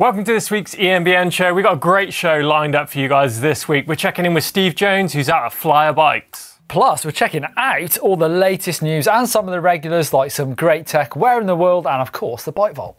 Welcome to this week's EMBN show. We've got a great show lined up for you guys this week. We're checking in with Steve Jones, who's out of Flyer Bikes. Plus, we're checking out all the latest news and some of the regulars, like some great tech, where in the world, and of course, the Bike Vault.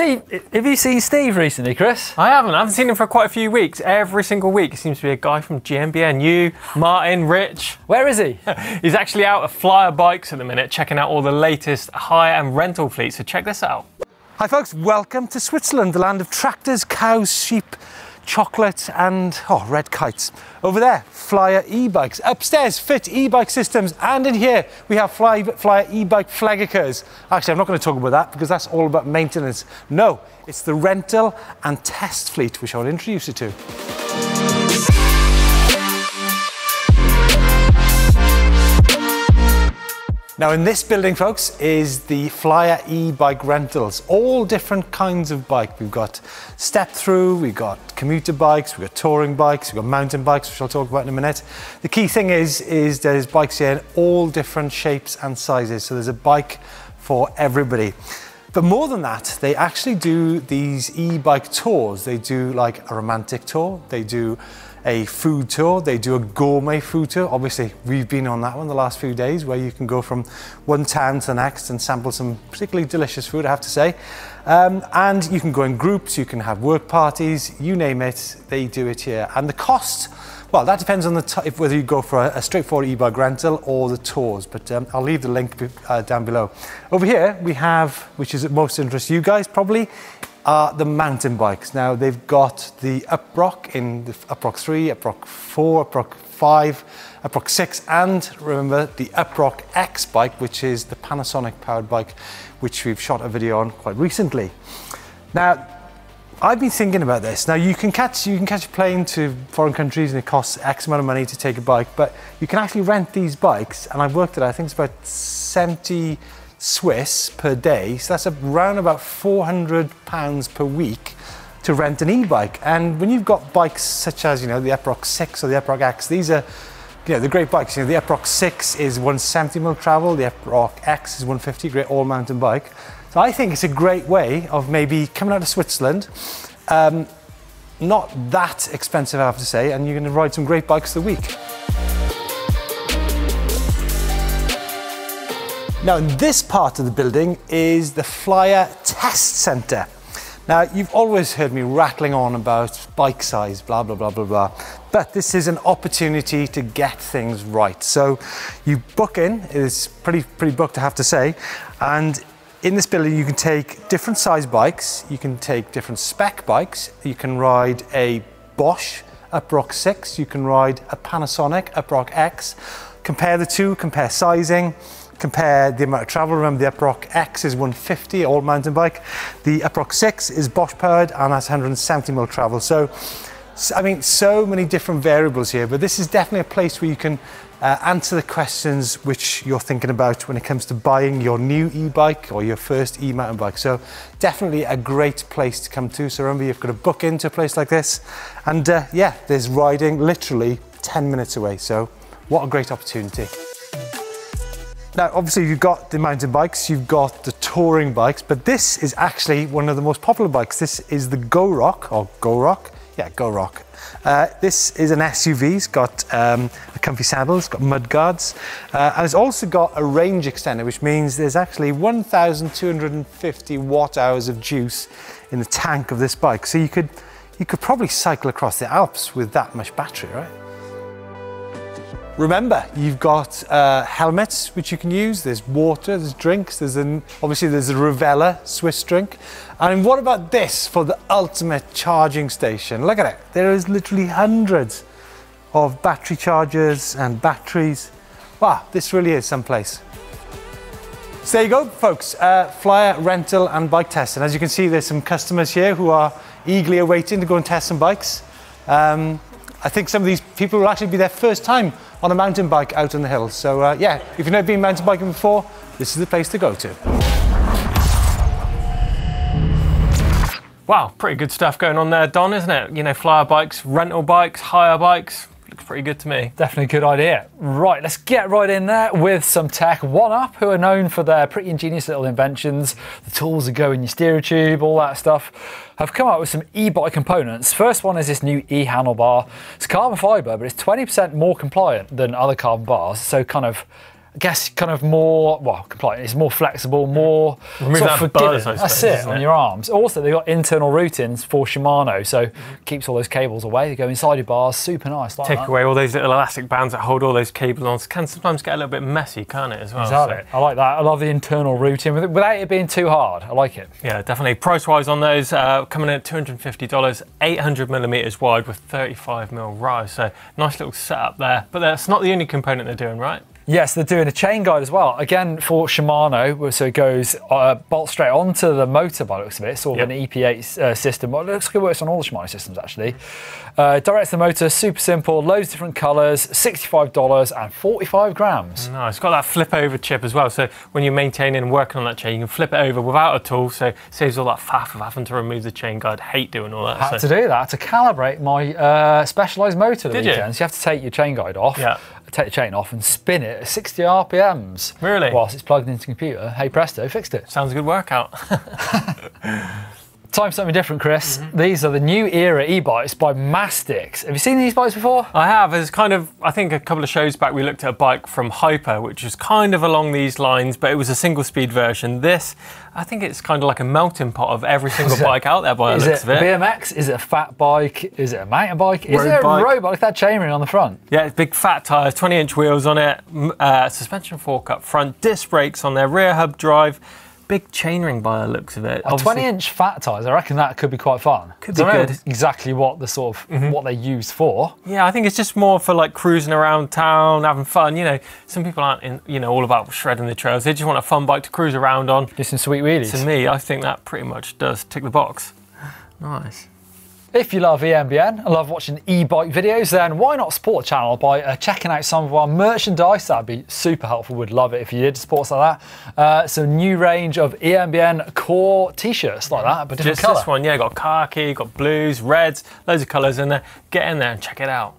Steve, have you seen Steve recently, Chris? I haven't. I haven't seen him for quite a few weeks. Every single week, it seems to be a guy from GMBN. You, Martin, Rich. Where is he? He's actually out at Flyer Bikes at the minute, checking out all the latest hire and rental fleets. So check this out. Hi folks, welcome to Switzerland, the land of tractors, cows, sheep, chocolate and oh, red kites. Over there, Flyer e-bikes. Upstairs, Fit e-bike systems. And in here, we have Fly, Flyer e-bike Flaggerkers. Actually, I'm not going to talk about that because that's all about maintenance. No, it's the rental and test fleet, which I'll introduce you to. Now in this building, folks, is the Flyer e-bike rentals. All different kinds of bike. We've got step through, we've got commuter bikes, we've got touring bikes, we've got mountain bikes, which I'll talk about in a minute. The key thing is, is there's bikes here in all different shapes and sizes. So there's a bike for everybody. But more than that, they actually do these e-bike tours. They do like a romantic tour. They do a food tour. They do a gourmet food tour. Obviously, we've been on that one the last few days where you can go from one town to the next and sample some particularly delicious food, I have to say. Um, and you can go in groups, you can have work parties, you name it, they do it here. And the cost, well, that depends on the t- whether you go for a, a straightforward e-bike rental or the tours, but um, I'll leave the link uh, down below. Over here, we have, which is most interest you guys probably, are the mountain bikes. Now they've got the Uproc in the Uproc 3, Uproc 4, Uproc 5, Uproc 6, and remember the Uproc X bike, which is the Panasonic powered bike, which we've shot a video on quite recently. Now, I've been thinking about this. Now you can catch you can catch a plane to foreign countries and it costs X amount of money to take a bike, but you can actually rent these bikes, and I've worked it I think it's about 70 Swiss per day. So that's around about 400 pounds per week to rent an e-bike. And when you've got bikes such as, you know, the Uproc 6 or the Uproc X, these are, you know, the great bikes. You know, the Uproc 6 is 170 mil travel, the Uproc X is 150, great all mountain bike. So I think it's a great way of maybe coming out of Switzerland, um, not that expensive, I have to say, and you're going to ride some great bikes the week. Now, in this part of the building is the Flyer Test Centre. Now, you've always heard me rattling on about bike size, blah, blah, blah, blah, blah. But this is an opportunity to get things right. So you book in, it's pretty, pretty booked, I have to say. And in this building, you can take different size bikes, you can take different spec bikes, you can ride a Bosch Uproc 6, you can ride a Panasonic Uproc X, compare the two, compare sizing, compare the amount of travel. Remember the Uproc X is 150 all mountain bike. The Uproc 6 is Bosch powered and has 170 mil travel. So, I mean, so many different variables here, but this is definitely a place where you can uh, answer the questions which you're thinking about when it comes to buying your new e-bike or your first e-mountain bike. So definitely a great place to come to. So remember, you've got to book into a place like this. And uh, yeah, there's riding literally 10 minutes away. So what a great opportunity. Now, obviously, you've got the mountain bikes, you've got the touring bikes, but this is actually one of the most popular bikes. This is the Goroc, or Goroc, yeah, Goroc. Uh, this is an SUV, it's got um, a comfy saddle, it's got mud guards, uh, and it's also got a range extender, which means there's actually 1,250 watt hours of juice in the tank of this bike. So you could, you could probably cycle across the Alps with that much battery, right? Remember, you've got uh, helmets which you can use. There's water, there's drinks. There's an obviously there's a Rivella Swiss drink. And what about this for the ultimate charging station? Look at it. There is literally hundreds of battery chargers and batteries. Wow, this really is someplace. So there you go, folks. Uh, flyer rental and bike test. And as you can see, there's some customers here who are eagerly awaiting to go and test some bikes. Um, I think some of these people will actually be their first time on a mountain bike out on the hills. So uh, yeah, if you've never been mountain biking before, this is the place to go to. Wow, pretty good stuff going on there, Don, isn't it? You know, flyer bikes, rental bikes, hire bikes. Looks pretty good to me. Definitely a good idea. Right, let's get right in there with some tech. One Up, who are known for their pretty ingenious little inventions, the tools that go in your steer tube, all that stuff, have come out with some e-bike components. First one is this new e-handlebar. It's carbon fiber, but it's 20% more compliant than other carbon bars. So kind of I guess kind of more well compliant. It's more flexible, more Remove sort that of buzz, forgiving. I That's it, it on your arms. Also, they've got internal routings for Shimano, so Mm-hmm. keeps all those cables away. They go inside your bars. Super nice. Like Take that. away all those little elastic bands that hold all those cables on. Can sometimes get a little bit messy, can't it, as well? Exactly. I like that. I love the internal routing without it being too hard. I like it. Yeah, definitely. Price wise on those, uh, coming in at $250, 800 millimeters wide with 35 mil rise. So nice little setup there. But that's not the only component they're doing, right? Yes, they're doing a chain guide as well. Again, for Shimano, so it goes uh, bolt straight onto the motor by the looks of it. Sort of Yep. an EP8 uh, system. Well, it looks like it works on all the Shimano systems actually. Uh, directs the motor, super simple, loads of different colours, $65 and 45 grams. No, it's got that flip over chip as well. So when you're maintaining and working on that chain, you can flip it over without a tool. So it saves all that faff of having to remove the chain guide. Hate doing all that. had so- to do that to calibrate my uh, Specialized motor the Did you? So you have to take your chain guide off, Yeah. Take the chain off and spin it at 60 RPMs. Really? Whilst it's plugged into the computer. Hey presto, fixed it. Sounds a good workout. Time something different, Chris. Mm-hmm. These are the new era e-bikes by Mastix. Have you seen these bikes before? I have. There's kind of, I think a couple of shows back, we looked at a bike from Hyper, which was kind of along these lines, but it was a single speed version. This, I think it's kind of like a melting pot of every single bike out there by the looks it of a it. BMX? Is it a fat bike? Is it a mountain bike? Is Road it a bike. road bike? At that chainring on the front. Yeah, it's big fat tyres, 20 inch wheels on it, uh, suspension fork up front, disc brakes on there, rear hub drive, big chainring by the looks of it. A 20 inch fat tyres, I reckon that could be quite fun. Could 'Cause I be don't good. Mm-hmm. exactly what the sort of what they're used for. Yeah, I think it's just more for like cruising around town, having fun. You know, some people aren't in, you know, all about shredding the trails. They just want a fun bike to cruise around on. Do some sweet wheelies. To me, I think that pretty much does tick the box. Nice. If you love EMBN and love watching e-bike videos, then why not support the channel by uh, checking out some of our merchandise? That'd be super helpful. Would love it if you did support us like that. Uh, so new range of EMBN core t-shirts like that, but different Just colour. this one, yeah, got khaki, got blues, reds, loads of colours in there. Get in there and check it out.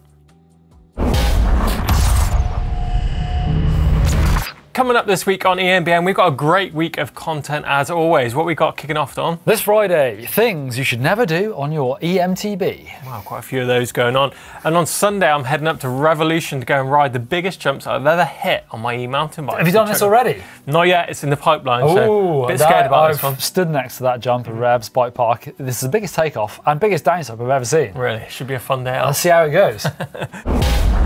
Coming up this week on EMBN, we've got a great week of content as always. What we got kicking off, Don? This Friday, things you should never do on your EMTB. Wow, quite a few of those going on. And on Sunday, I'm heading up to Revolution to go and ride the biggest jumps I've ever hit on my e-mountain bike. Have you done this already? Not yet. It's in the pipeline. so Ooh, a bit scared about I've this one. stood next to that jump at Revs Bike Park. This is the biggest takeoff and biggest downslope I've ever seen. Really, should be a fun day out. Let's see how it goes.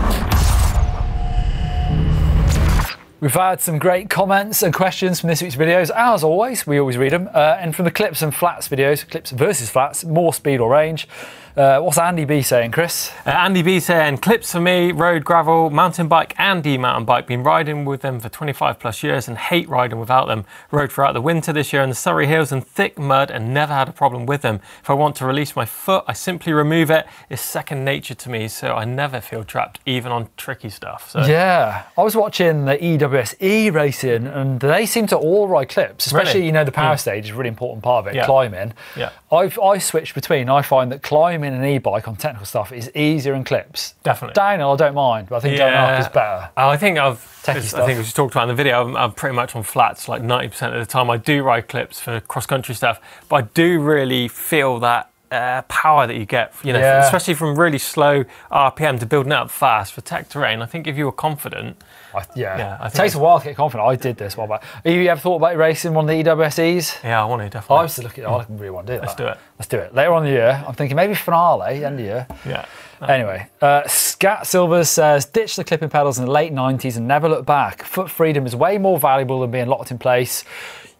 We've had some great comments and questions from this week's videos. As always, we always read them. Uh, and from the clips and flats videos, clips versus flats, more speed or range. Uh, what's Andy B saying, Chris? Uh, Andy B saying, clips for me, road, gravel, mountain bike and e-mountain bike. Been riding with them for 25 plus years and hate riding without them. Rode throughout the winter this year in the Surrey Hills in thick mud and never had a problem with them. If I want to release my foot, I simply remove it. It's second nature to me, so I never feel trapped, even on tricky stuff. So Yeah, I was watching the E EWSE racing, and they seem to all ride clips. Especially, Really? you know, the power stage is a really important part of it. Yeah. Climbing. Yeah. I've I switched between. I find that climbing an e-bike on technical stuff is easier in clips. Definitely. Downhill, I don't mind, but I think going up is better. Oh, I think I've. Techie I think we just talked about in the video. I'm, I'm pretty much on flats like 90% of the time. I do ride clips for cross country stuff, but I do really feel that uh, power that you get. You know, Yeah. especially from really slow RPM to building up fast for tech terrain. I think if you were confident, I, yeah, Yeah, I it takes a while to get confident. I did this while back. Have you ever thought about racing one of the EWSEs? yeah, I want to I definitely. was looking. I really want to do that. Let's do it. Let's do it later on in the year. I'm thinking maybe finale end of year. Yeah. Anyway, uh, Scat Silvers says, ditch the clipping pedals in the late 90s and never look back. Foot freedom is way more valuable than being locked in place.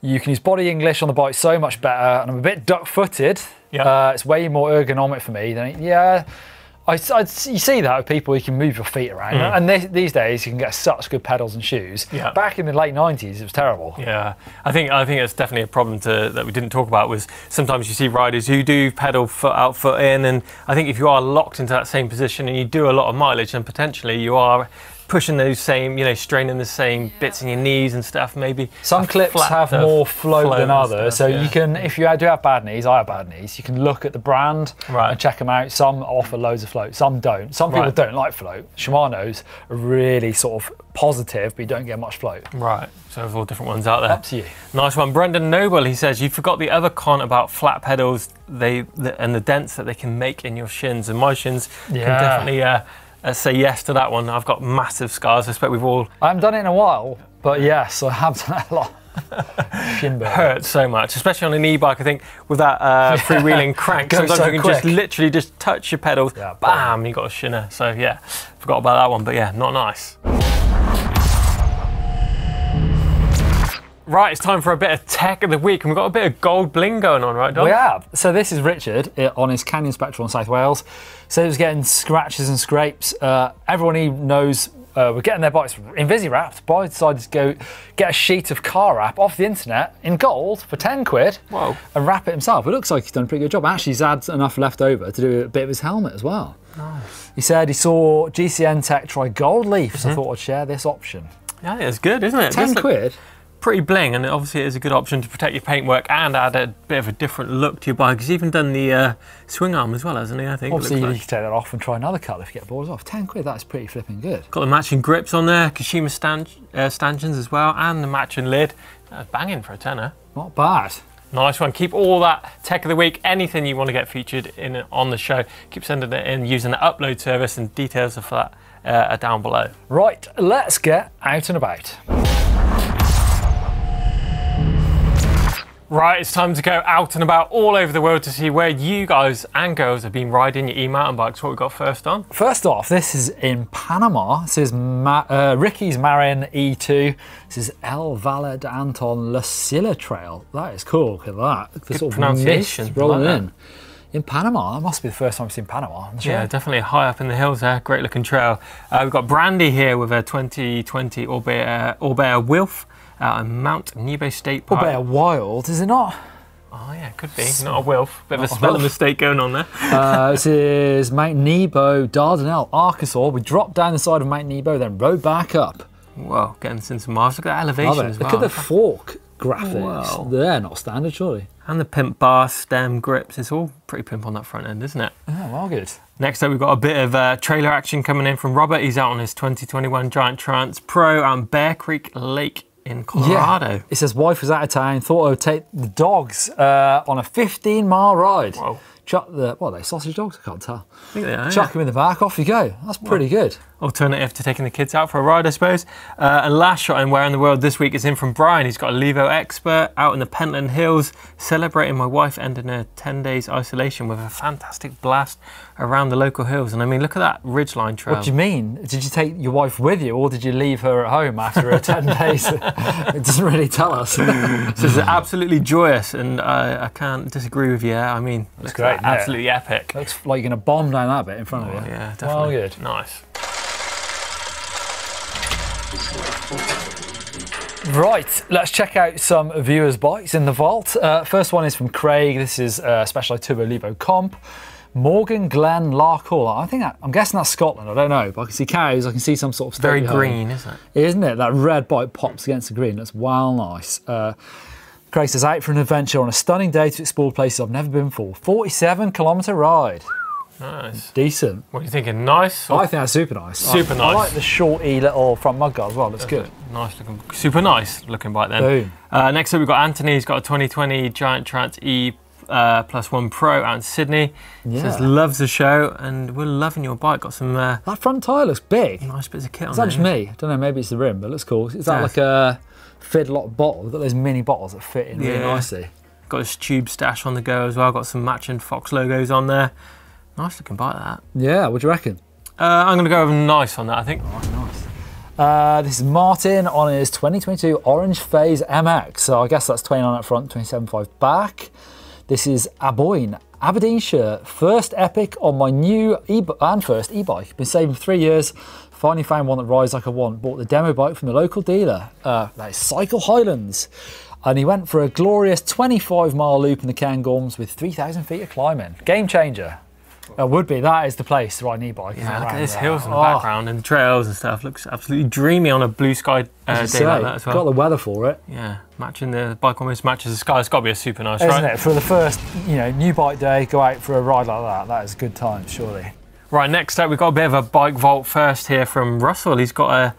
You can use body English on the bike so much better, and I'm a bit duck footed. Yeah. Uh, it's way more ergonomic for me. Than, yeah, I, I, you see that with people, you can move your feet around. And this, these days, you can get such good pedals and shoes. Mm. Yeah. Back in the late 90s, it was terrible. Yeah, I think I think it's definitely a problem to, that we didn't talk about. Was sometimes you see riders who do pedal foot out, foot in, and I think if you are locked into that same position and you do a lot of mileage, then potentially you are pushing those same, you know, straining the same bits in your knees and stuff. Maybe Some clips have of more float, than others, stuff, so yeah. you can, if you do have bad knees, I have bad knees, you can look at the brand Right. and check them out. Some offer loads of float, some don't. Some people Right. don't like float. Shimano's are really sort of positive, but you don't get much float. Right. So there's all different ones out there. Up to you. Nice one, Brendan Noble. He says you forgot the other con about flat pedals, they the, and the dents that they can make in your shins. And my shins can Yeah. definitely uh, uh, say yes to that one. I've got massive scars. I expect we've all I haven't done it in a while, but yes, I have done it a lot. Shin burn. hurt so much, especially on an e-bike. I think with that uh, freewheeling crank, sometimes so you can just literally just touch your pedals, Yeah, bam, you got a shinner. So yeah, forgot about that one, but yeah, not nice. Right, it's time for a bit of tech of the week, and we've got a bit of gold bling going on, right, Dom? We have. So this is Richard uh, on his Canyon Spectral in South Wales. So he was getting scratches and scrapes. Uh, everyone he knows uh, were getting their bikes Invisi wrapped. Boy decided to go get a sheet of car wrap off the internet in gold for 10 quid Whoa. and wrap it himself. It looks like he's done a pretty good job. Actually, he's had enough left over to do a bit of his helmet as well. Nice. He said he saw GCN Tech try gold leaf, so I thought I'd share this option. Yeah, it's good, isn't it? It 10 does look quid? Pretty bling, and obviously it is a good option to protect your paintwork and add a bit of a different look to your bike. He's even done the uh, swing arm as well, hasn't he? I think. Obviously, you like. can take that off and try another colour if you get bored off. 10 quid, that's pretty flipping good. Got the matching grips on there, Kashima uh, stanchions as well, and the matching lid. Uh, banging for a tenner. Not bad. Nice one. Keep all that tech of the week, anything you want to get featured in on the show, keep sending it in using the upload service, and details of that uh, are down below. Right, let's get out and about. Right, it's time to go out and about all over the world to see where you guys and girls have been riding your e-mountain bikes. What we got first on? First off, this is in Panama. This is Ma- uh, Ricky's Marin E2. This is El Valle de Anton La Silla Trail. That is cool. Look at that. The Good sort of pronunciation. rolling Like in. In Panama. That must be the first time I've seen Panama. Yeah, definitely high up in the hills there. Great looking trail. Uh, we've got Brandy here with a 2020 Orbea, Orbea Wilf out Mount Nebo State Or Park. better, wild, is it not? Oh yeah, it could be. Not a Wilf. Bit of a spelling mistake going on there. Uh, this is Mount Nebo, Dardanelle, Arkansas. We dropped down the side of Mount Nebo, then rode back up. Whoa, getting into some miles. Look at that elevation as Look at the fork graphics. Wow. They're not standard, surely. and the pimp bar, stem, grips. It's all pretty pimp on that front end, isn't it? Oh, well, good. Next up, we've got a bit of uh, trailer action coming in from Robert. He's out on his 2021 Giant Trance Pro on Bear Creek Lake in Colorado. It says wife was out of town, thought I would take the dogs uh, on a 15 mile ride. Whoa. Chuck the, what are they, sausage dogs? I can't tell. I think they are, Chuck yeah. them in the back, off you go. That's pretty good. Alternative to taking the kids out for a ride, I suppose. Uh, and last shot in Where in the World this week is in from Brian. He's got a Levo Expert out in the Pentland Hills, celebrating my wife ending her 10 days isolation with a fantastic blast around the local hills. And I mean, look at that ridgeline trail. What do you mean? Did you take your wife with you or did you leave her at home after her 10 days? it doesn't really tell us. So it's absolutely joyous, and uh, I can't disagree with you. I mean, looks great, like isn't it? absolutely epic. Looks like you're going to bomb down that bit in front of you. Oh, yeah, Well, definitely. good. Nice. Right, let's check out some viewers' bikes in the vault. Uh, first one is from Craig. This is uh, Specialized Turbo Levo Comp. Morgan Glen Larkhall. I think that, I'm guessing that's Scotland. I don't know, but I can see cows. I can see some sort of Very green, isn't it? isn't it? That red bike pops against the green. That's well nice. Uh, Craig says out for an adventure on a stunning day to explore places I've never been before. 47 kilometre ride. Nice. Decent. What are you thinking? Nice? I think that's super nice. Super I, I like the shorty little front mudguard as well. Looks good. Nice looking, super nice looking bike then. Boom. Uh, next up, we've got Anthony. He's got a 2020 Giant Trance E uh, plus one Pro out in Sydney. Says loves the show, and we're loving your bike. Got some uh, That front tyre looks big. nice bits of kit Is on that just me? I don't know, maybe it's the rim, but it looks cool. Is that Yeah. like a Fidlock bottle? We've got those mini bottles that fit in really Yeah. nicely. Got his tube stash on the go as well. Got some matching Fox logos on there. Nice looking bike that. Yeah, what do you reckon? Uh, I'm gonna go with nice on that. I think. Nice. Uh, this is Martin on his 2022 Orange Phase MX. So I guess that's 29 up front, 27.5 back. This is Aboyne, Aberdeenshire. First epic on my new e and first e-bike. Been saving for three years. Finally found one that rides like I want. Bought the demo bike from the local dealer. Uh, that is Cycle Highlands. And he went for a glorious 25 mile loop in the Cairngorms with 3,000 feet of climbing. Game changer. That would be. That is the place to ride an e-bike. Yeah, look at this hills in the Oh, background and the trails and stuff. Looks absolutely dreamy on a blue sky uh, day you like that as Got the weather for it, Yeah, matching the bike almost matches the sky. It's got to be a super nice isn't ride. it? For the first, you know, new bike day, go out for a ride like that. That is a good time, surely. Right, next up, we've got a bit of a bike vault first here from Russell. He's got a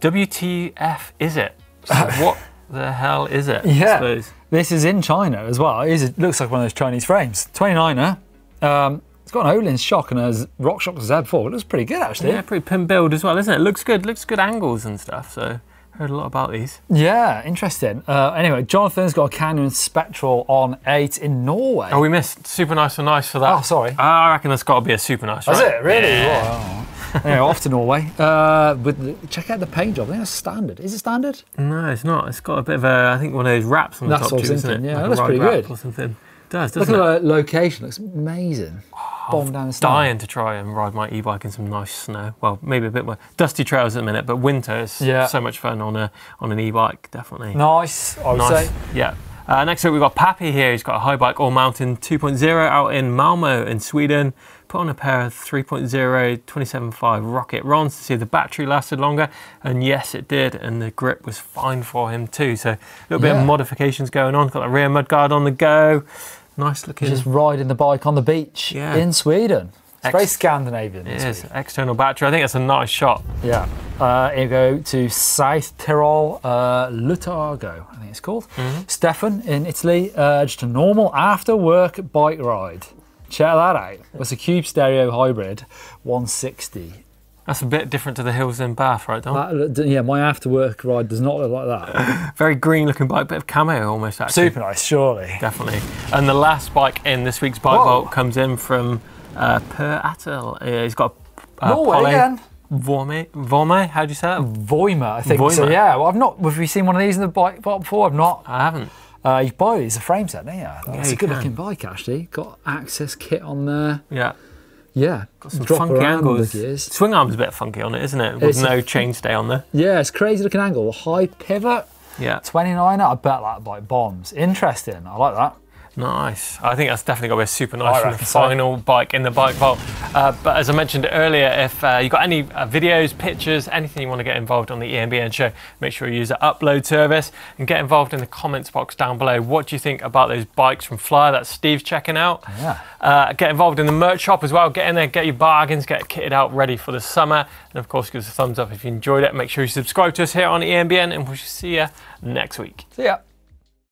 WTF, is it? So what the hell is it? Yeah. This is in China as well. It, is, it looks like one of those Chinese frames. 29er. Um, it's got an Öhlins shock and a RockShox Z4. It looks pretty good actually. Yeah, pretty pin build as well, isn't it? Looks good. Looks good angles and stuff. So heard a lot about these. Yeah, interesting. Uh, anyway, Jonathan's got a Canyon Spectral on 8 in Norway. Oh, we missed super nice and nice for that. Oh, sorry. I reckon that's got to be a super nice. Is right? it really? Yeah. Wow. anyway, off to Norway. Uh, with the, check out the paint job. I think that's standard. Is it standard? No, it's not. It's got a bit of a, I think one of those wraps on the That's top too, isn't it? yeah, Like that's pretty good. Or something. It does, Look doesn't at it? the location. Looks amazing. Bomb down. Dying to try and ride my e-bike in some nice snow. Well, maybe a bit more dusty trails at the minute, but winter is Yeah. so much fun on a on an e-bike, definitely. Nice, I would Nice. say. Yeah. Uh, next up, we've got Pappy here. He's got a Haibike all mountain 2.0 out in Malmo in Sweden. Put on a pair of 3.0 27.5 Rocket Rons to see if the battery lasted longer. And yes, it did. And the grip was fine for him too. So a little bit Yeah. of modifications going on. Got the rear mudguard on the go. Nice looking. Just riding the bike on the beach Yeah. in Sweden. It's Ex- very Scandinavian. it is. week. External battery. I think that's a nice shot. Yeah. Uh, here we go to South Tyrol, uh, Lutago, I think it's called. Mm-hmm. Stefan in Italy, uh, just a normal after work bike ride. Check that out. It's a Cube Stereo Hybrid 160. That's a bit different to the hills in Bath, right, Dom? That, yeah, my after work ride does not look like that. Very green looking bike, bit of camo almost actually. Super nice, surely. Definitely. And the last bike in this week's bike Whoa. vault comes in from uh, Per Attel. Uh, he's got uh, Norway Poly again. Vorme. Vorme? How do you say that? Voima, I think. So yeah, well, I've not. Have you seen one of these in the bike vault before? I've not. I haven't. Uh, you buy these a frame set, don't you? That's you a good can. looking bike actually. Got access kit on there. Yeah. Yeah, Got some drop funky angles. the gears. Swing arm's a bit funky on it, isn't it? With It's a- no chainstay on there. Yeah, it's crazy looking angle. High pivot, Yeah. 29. I bet that bike bombs. Interesting. I like that. Nice. I think that's definitely going to be a super nice the reckon so. final bike in the bike vault. Uh, but as I mentioned earlier, if uh, you've got any uh, videos, pictures, anything you want to get involved on the EMBN show, make sure you use the upload service and get involved in the comments box down below. What do you think about those bikes from Flyer that Steve's checking out? Yeah. Uh, get involved in the merch shop as well. Get in there, get your bargains, get kitted out ready for the summer. And of course, give us a thumbs up if you enjoyed it. Make sure you subscribe to us here on EMBN and we'll see you next week. See ya.